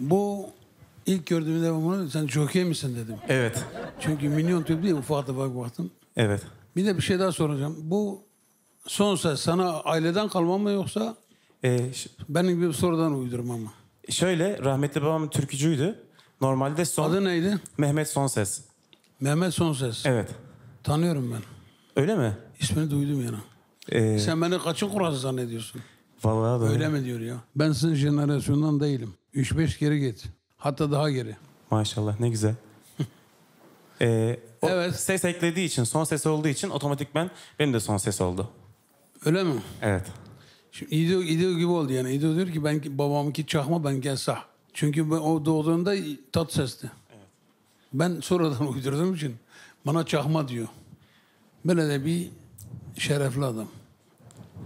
Bu ilk gördüğümde bunu sen jockey misin dedim. Evet. Çünkü minyon tüp değil ufak tefek baktım. Evet. Bir de bir şey daha soracağım. Bu son ses sana aileden kalma mı yoksa Ee, benim gibi sorudan uydurma mı? şöyle rahmetli babam türkücüydü. Normalde son Adı neydi? Mehmet Sonses. Mehmet Sonses. Evet. Tanıyorum ben. Öyle mi? İsmini duydum yani. Ee, Sen beni kaçın kurası zannediyorsun? vallahi doğru. Öyle mi diyor ya? Ben sizin jenerasyondan değilim. 3-5 geri git. Hatta daha geri. Maşallah ne güzel. Ee, o Evet. ses eklediği için, son ses olduğu için otomatikmen benim de son ses oldu. Öyle mi? Evet. Şimdi İdo, İdo gibi oldu yani. İdo diyor ki ben babamınki çakma ben gel sah. Çünkü ben, o doğduğunda tat sesti. Ben sonradan uydurduğum için bana çakma diyor. Böyle de bir şerefli adam.